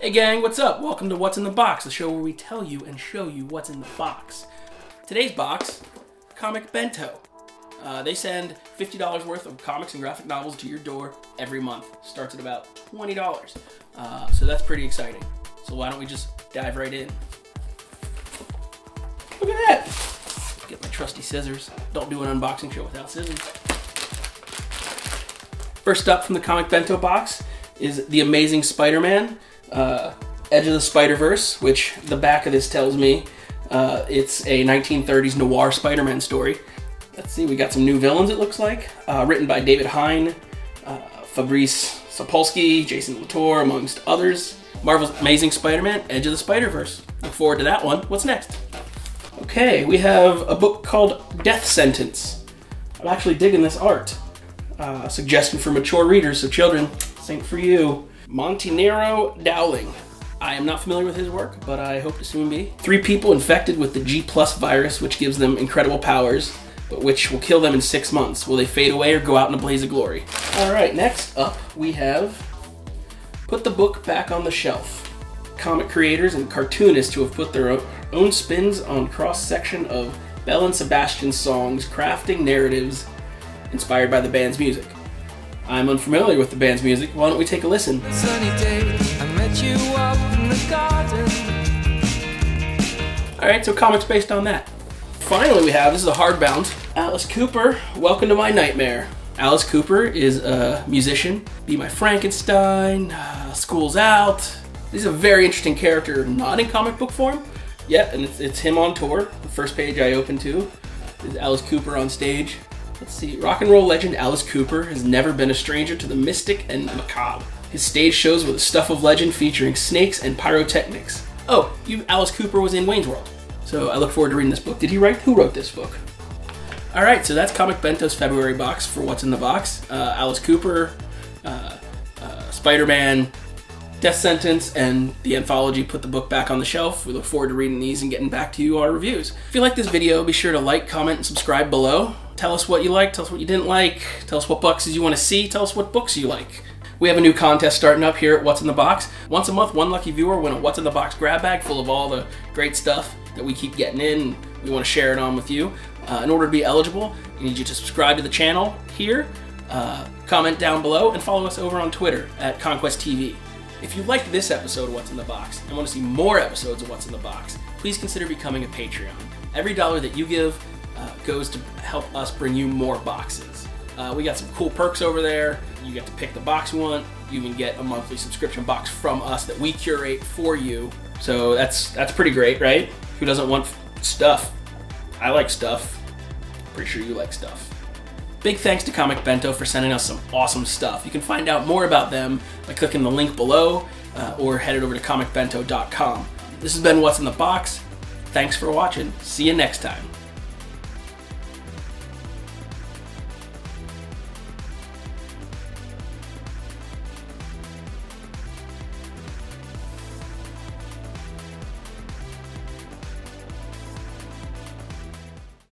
Hey gang, what's up? Welcome to What's in the Box, the show where we tell you and show you what's in the box. Today's box, Comic Bento. Uh, they send $50 worth of comics and graphic novels to your door every month. Starts at about $20. Uh, so that's pretty exciting. So why don't we just dive right in? Look at that! Get my trusty scissors. Don't do an unboxing show without scissors. First up from the Comic Bento box is The Amazing Spider-Man, uh, Edge of the Spider-Verse, which the back of this tells me uh, it's a 1930s noir Spider-Man story. Let's see, we got some new villains it looks like, uh, written by David Hine, uh, Fabrice Sapolsky, Jason Latour, amongst others. Marvel's Amazing Spider-Man, Edge of the Spider-Verse. Look forward to that one. What's next? Okay, we have a book called Death Sentence. I'm actually digging this art. Uh, suggestion for mature readers, so children, think for you. Montynero Dowling. I am not familiar with his work, but I hope to soon be. Three people infected with the G plus virus, which gives them incredible powers, but which will kill them in six months. Will they fade away or go out in a blaze of glory? All right, next up we have Put the Book Back on the Shelf. Comic creators and cartoonists who have put their own spins on cross-section of Belle and Sebastian's songs, crafting narratives inspired by the band's music. I'm unfamiliar with the band's music. Why don't we take a listen? Alright, so comics based on that. Finally, we have this is a hardbound Alice Cooper. Welcome to my nightmare. Alice Cooper is a musician. Be My Frankenstein, uh, School's Out. This is a very interesting character, not in comic book form. Yeah, and it's, it's him on tour. The first page I open to is Alice Cooper on stage. Let's see. Rock and roll legend Alice Cooper has never been a stranger to the mystic and macabre. His stage shows were the stuff of legend featuring snakes and pyrotechnics. Oh, you Alice Cooper was in Wayne's World. So I look forward to reading this book. Did he write? Who wrote this book? All right, so that's Comic Bento's February box for what's in the box. Uh, Alice Cooper, uh, uh, Spider-Man, Death Sentence, and the anthology Put the Book Back on the Shelf. We look forward to reading these and getting back to you our reviews. If you like this video, be sure to like, comment, and subscribe below. Tell us what you like, tell us what you didn't like, tell us what boxes you want to see, tell us what books you like. We have a new contest starting up here at What's in the Box. Once a month, one lucky viewer will win a What's in the Box grab bag full of all the great stuff that we keep getting in. We want to share it on with you. Uh, in order to be eligible, we need you to subscribe to the channel here, uh, comment down below, and follow us over on Twitter at Conquest TV. If you liked this episode of What's in the Box and want to see more episodes of What's in the Box, please consider becoming a Patreon. Every dollar that you give uh, goes to help us bring you more boxes. Uh, we got some cool perks over there. You get to pick the box you want. You even get a monthly subscription box from us that we curate for you. So that's that's pretty great, right? Who doesn't want stuff? I like stuff. Pretty sure you like stuff. Big thanks to Comic Bento for sending us some awesome stuff. You can find out more about them by clicking the link below uh, or headed over to comicbento.com. This has been What's in the Box. Thanks for watching. See you next time.